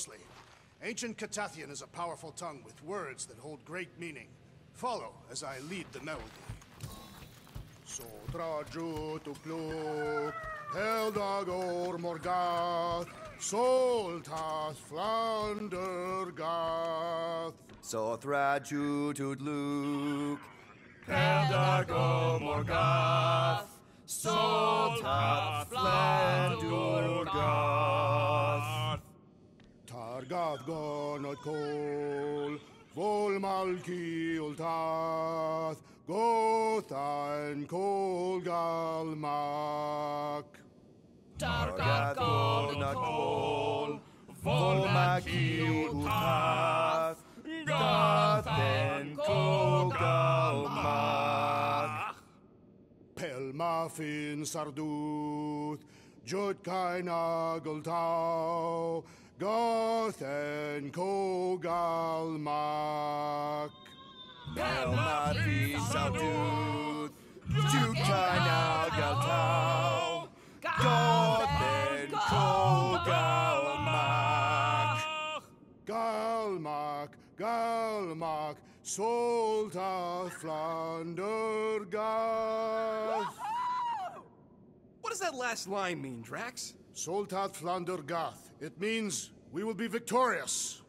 closely. Ancient Katathian is a powerful tongue with words that hold great meaning. Follow as I lead the melody. Sotra jutupluk, Heldagor Morgath, Soltas Flander Gath. Sothra Jutudluk, Peldago Morgoth, Soltath Flandurgoth. Targath gonot kol, Vol malki ultath, Gothan kol galmak. Targath Gonakol, Volmaki Utath, Gothen Kogalmak. Pelmafin sarduth, Jutkain agultau, Gothen kogalmak. Pelmafi Sauduth, Jukana Galtau, Gothen Kogalmak. Galmak, Galmak, Solta Flandergath. What does that last line mean, Drax? Soltat Flandergath. It means we will be victorious.